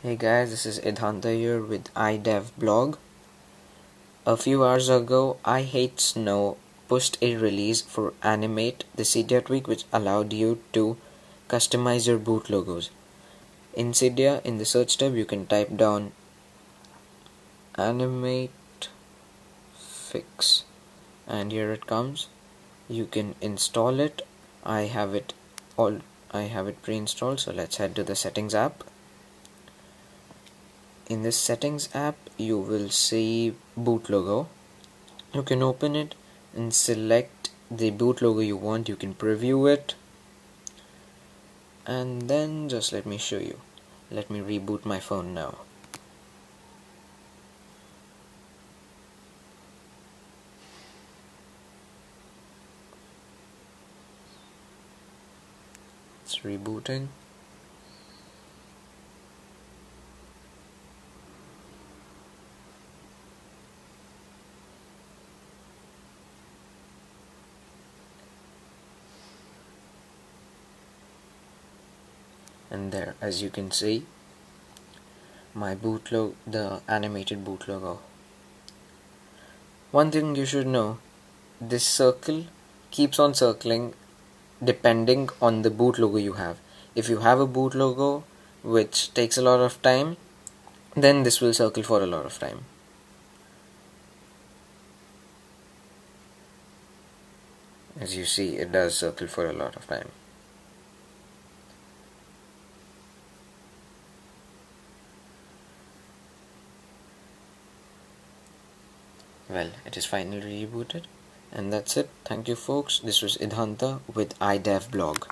Hey guys, this is Idhanta here with iDev blog. A few hours ago, I Hate Snow pushed a release for Animate, the Cydia tweak which allowed you to customize your boot logos. In Cydia, in the search tab, you can type down Animate Fix, and here it comes. You can install it. I have it all. I have it pre-installed. So let's head to the Settings app in this settings app you will see boot logo. You can open it and select the boot logo you want. You can preview it. And then just let me show you. Let me reboot my phone now. It's rebooting and there as you can see. My boot logo the animated boot logo one thing you should know this circle keeps on circling depending on the boot logo you have. If you have a boot logo which takes a lot of time then this will circle for a lot of time. As you see it does circle for a lot of time well it is finally rebooted. And that's it. Thank you folks. This was idhanta with iDev blog